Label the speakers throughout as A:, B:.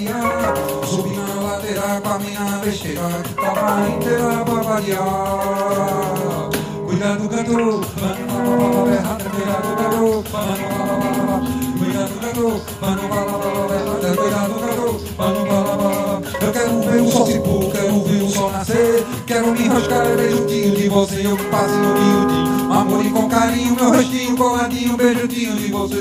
A: variar. Subi na lateral com a minha besteira, tava inteira pra variar. Cuidado, gato, mano, errada, cuidado, cantor, mano, cuidado, cantor, mano, errada, cuidado, gato, mano, Eu quero ver o sol se pôr, quero ver o sol nascer, quero me enroscar, é tio de você, eu que passe no miudinho. Amor e com carinho, meu rostinho coladinho, beijudinho de você.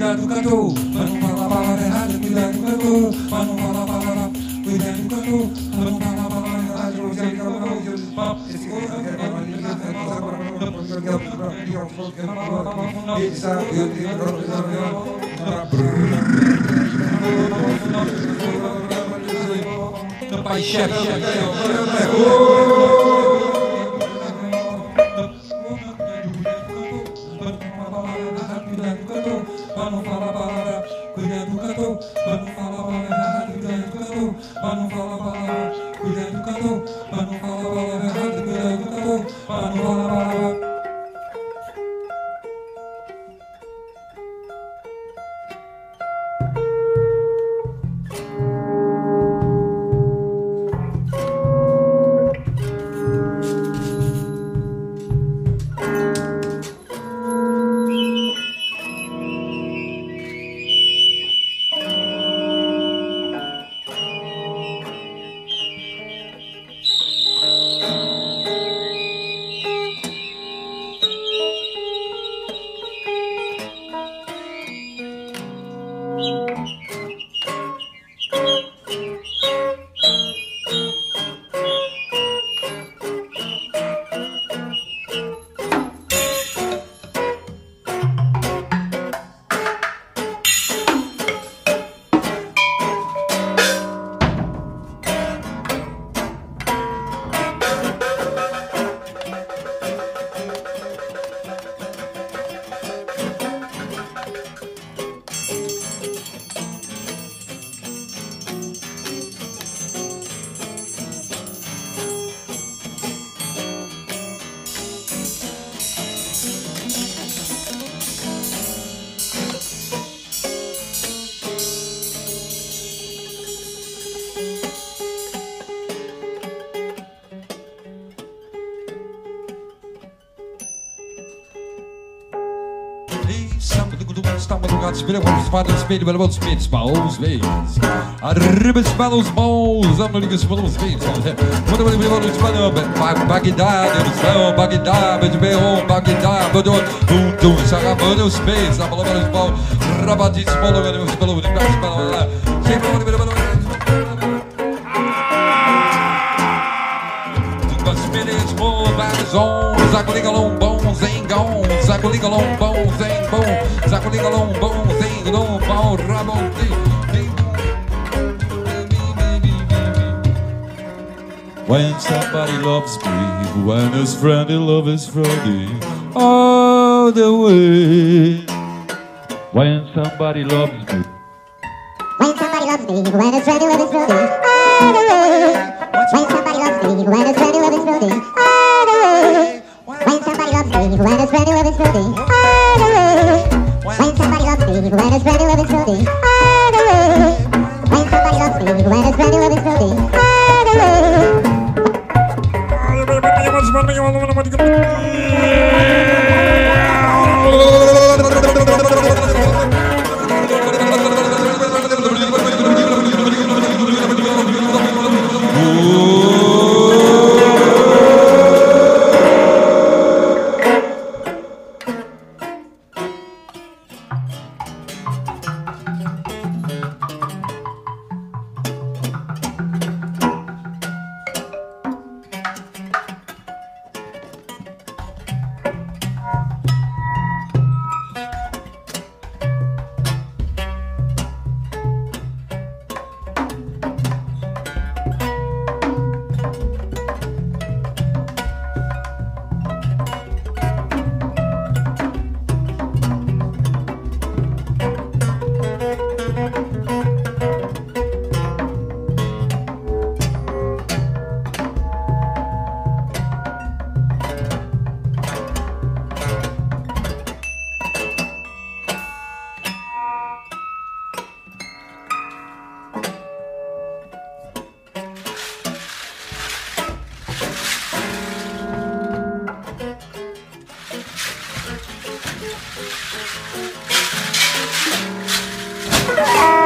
A: cuida do cantor, mas não fala a palavra errada, cuida do cantor, mas não fala a palavra, cuida do cantor, mas não fala a palavra errada, não sei que ela vai ouvir, mas esse coisa que ela vai ouvir, essa coisa para não não porque ela para mim é um fogo que não fala, ele spelen voor spelen, spelen wel wat spelen, spaus, wees. Arriba spalos mãos, amoriga spalos wees. Quando eu vou no spano, Bagdad, no céu, Bagdad, de berro, Bagdad, bodo, tum tum, saramano os pés, a palavra dos pau, rabatis, polo, os pelo, de pés, pelo, lá. Sempre vou Spirits, bom, bazon, zaguliga lombom, zengão, zaguliga lombom, zembom, zaguliga lombom, when somebody loves me, when his friendly love is friendly, all the way. When somebody loves me.
B: When somebody loves me, when his friendly love is friendly, all
A: the way.
B: When somebody loves me, when his friendly love is friendly, all the way. When loves me, when friendly love is friendly,
A: all the
B: way.
A: When
B: somebody loves me, when friendly love is friendly, all the way. When somebody baby, when it's brand new love exploding. All the
A: way. When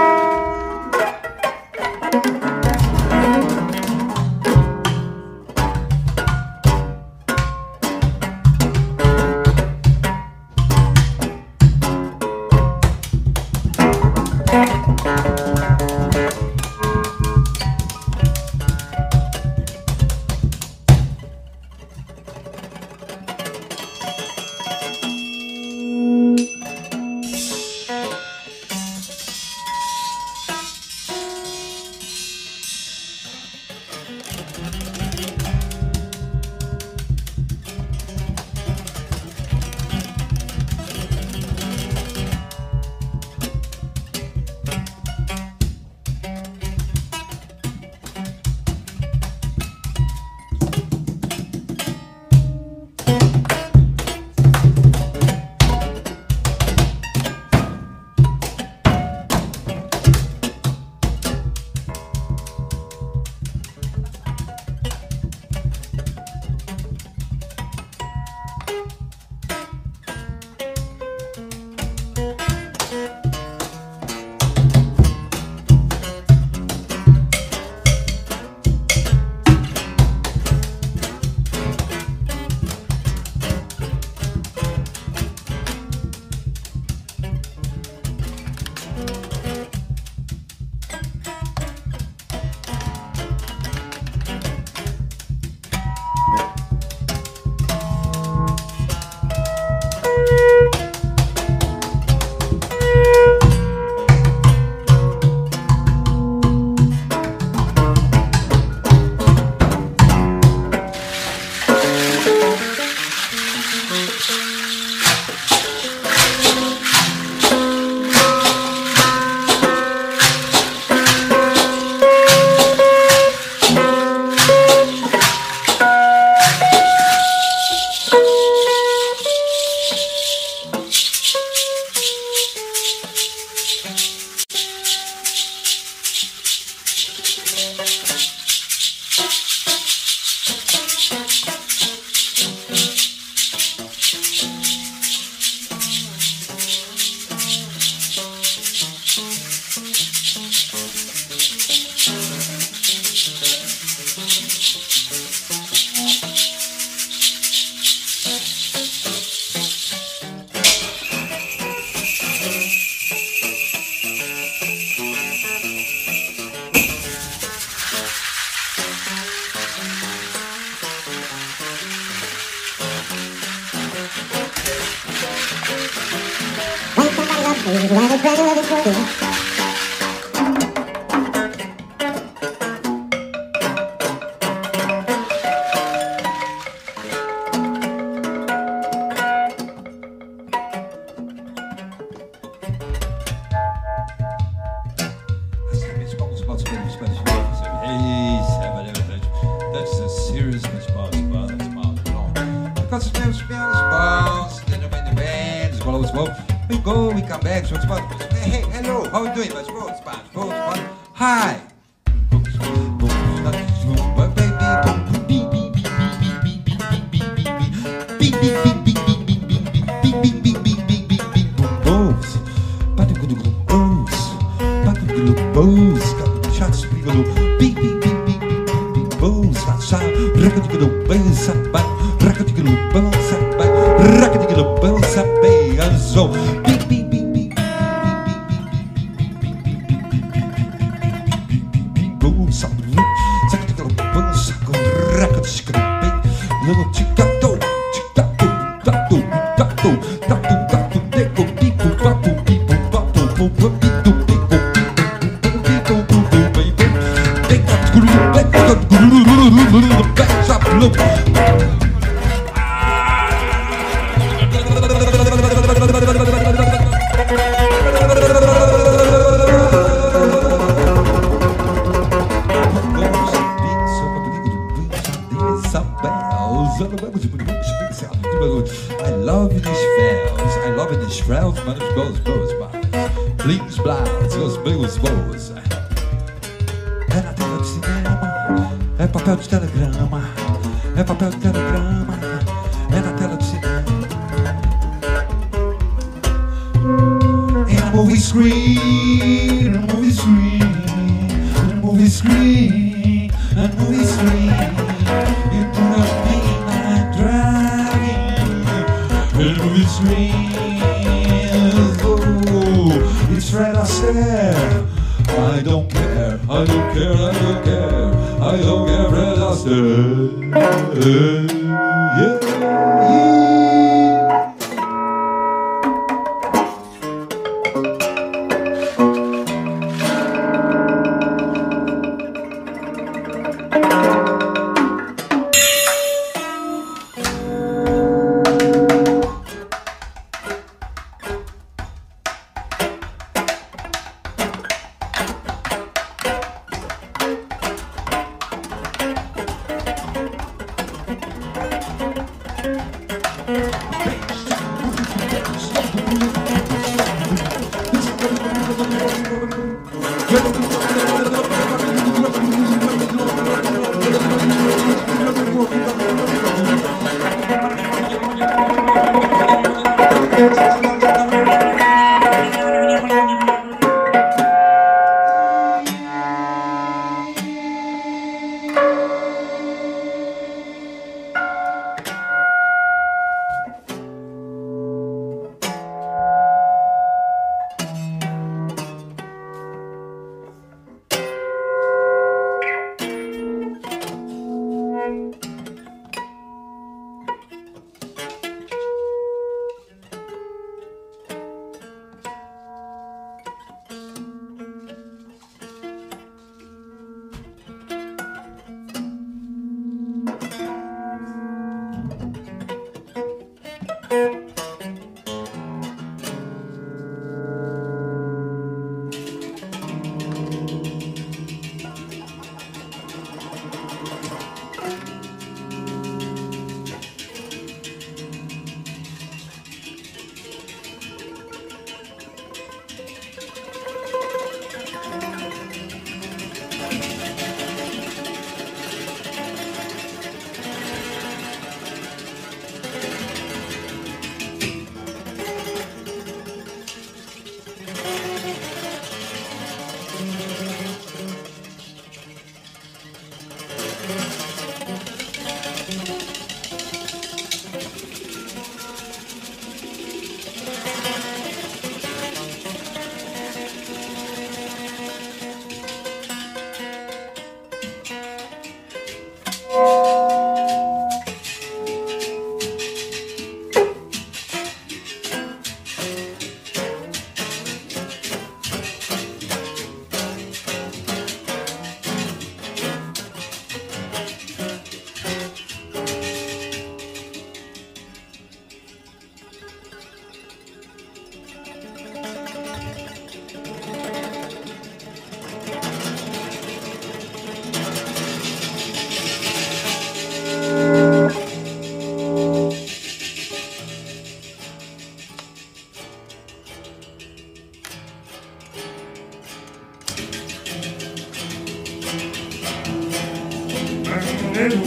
A: As well. We go, we come back, so it's hey, hello, how are you doing? It's hi, groove, back up, look. Papel de telegrama, é na tela. In a movie screen, a movie screen, a movie screen, a movie screen. Into the midnight driving, in a movie screen. Oh, it's Fred Astaire. I don't care, I don't care, I don't care, I don't care, Fred Astaire. Yeah, Yeah.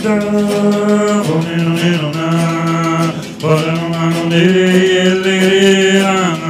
A: Thank you.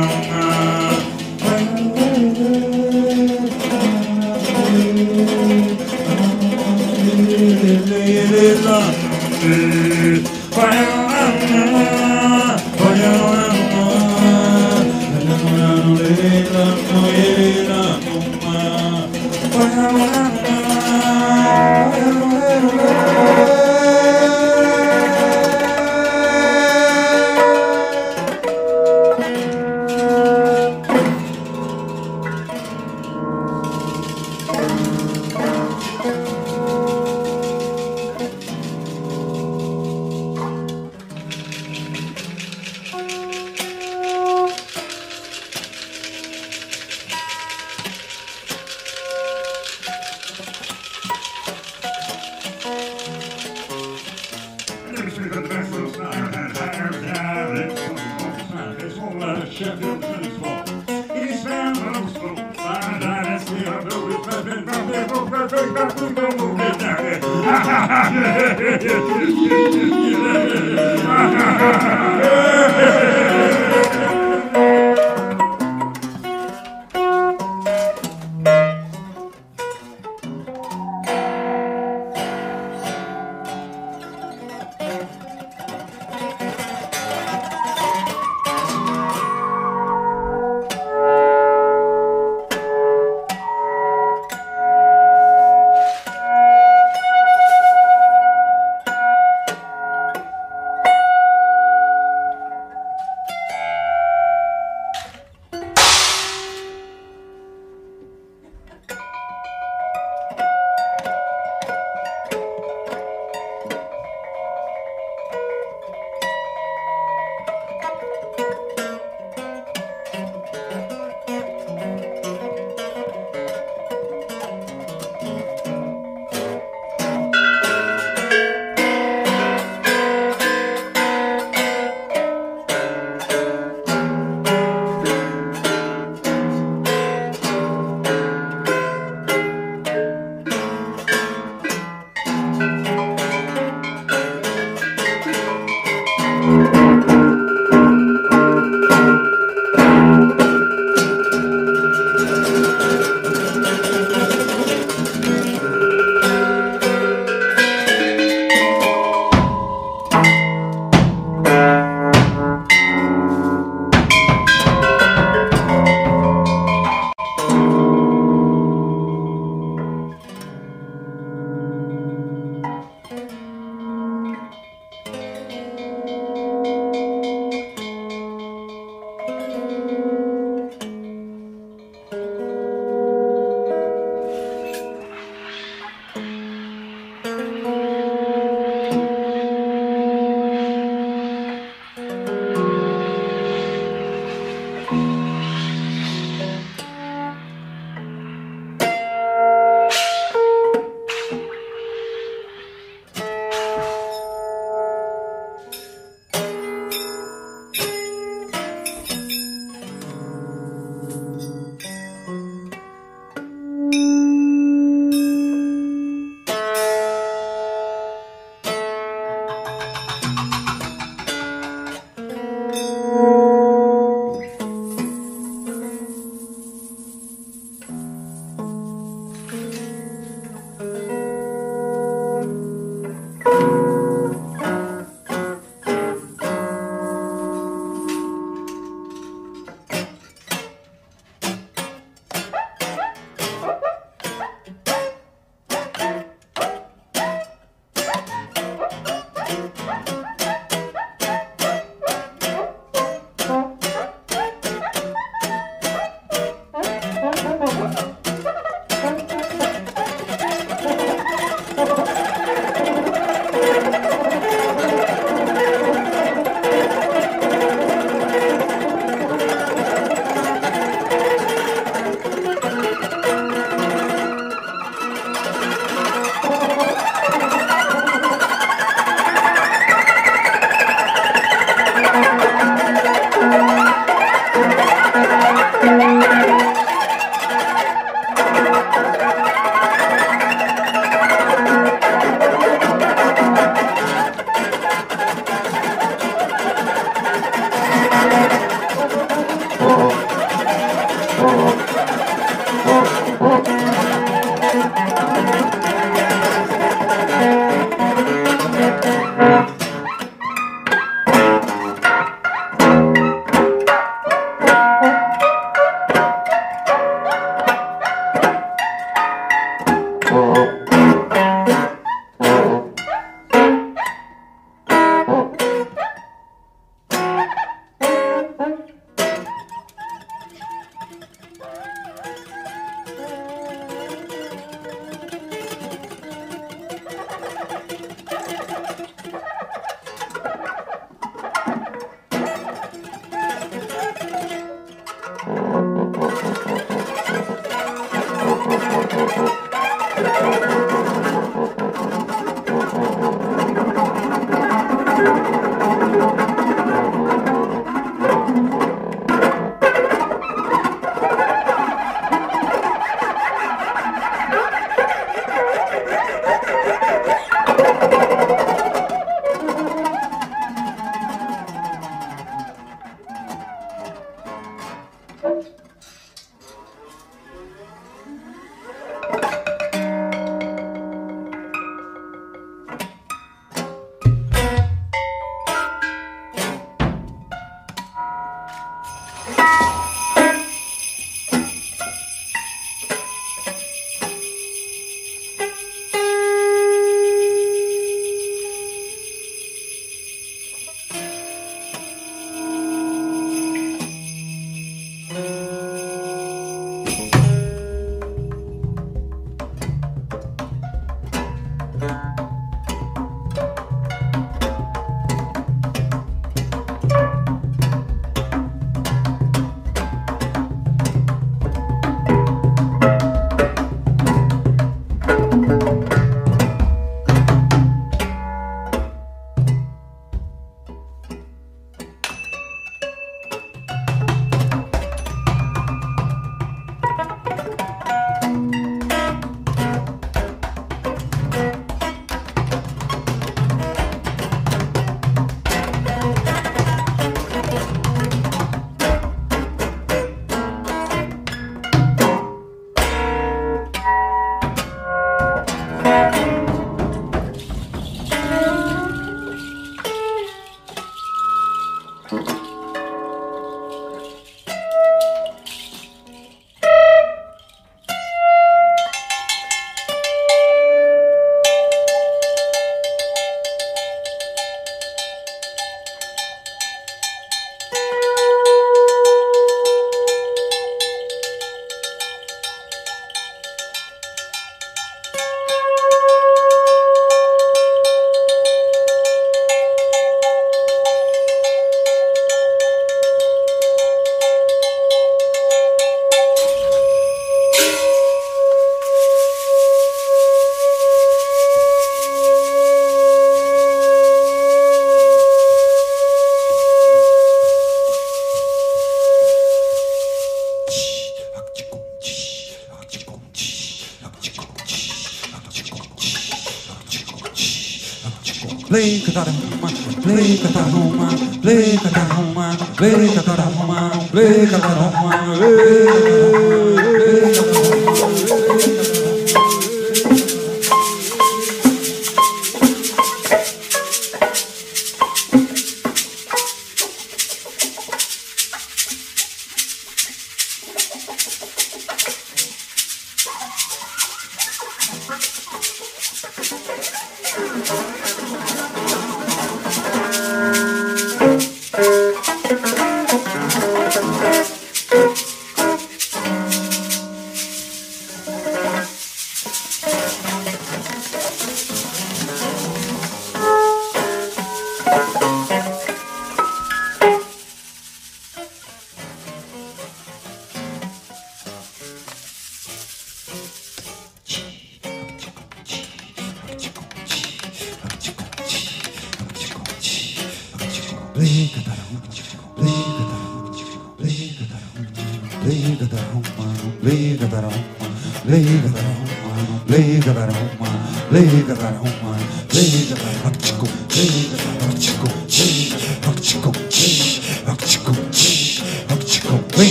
A: Play catarahuma, play catarahuma, play catarahuma, play catarahuma, play catarahuma, play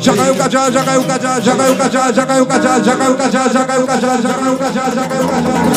A: Já caiu o cajá, já caiu o cajá, já caiu o cajá, já caiu o cajá, já caiu o cajá, já caiu o cajá, já caiu o cajá, já caiu o cajá.